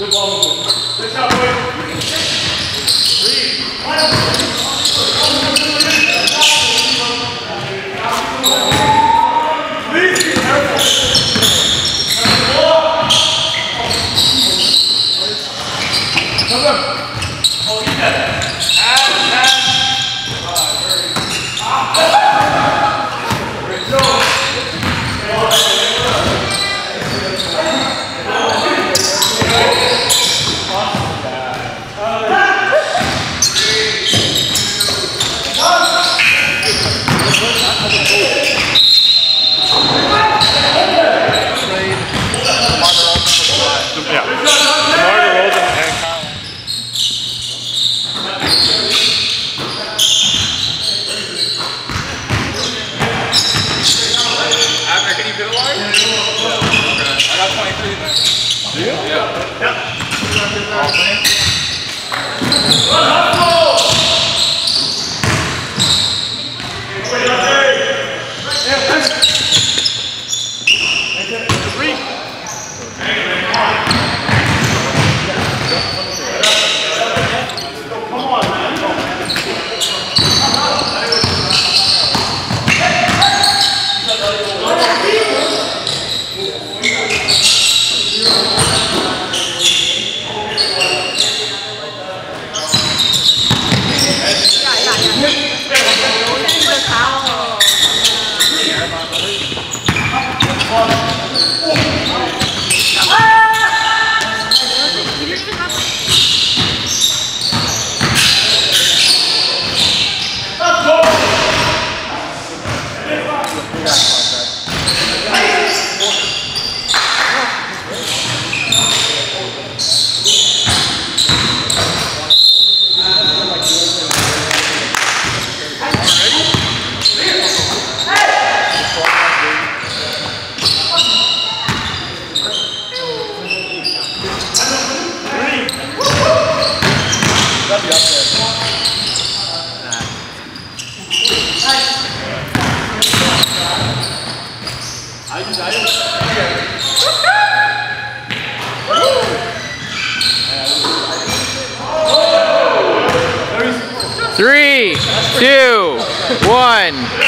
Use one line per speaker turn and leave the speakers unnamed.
Good ball movement. Good job, boys. Three, one. Well,
two, one.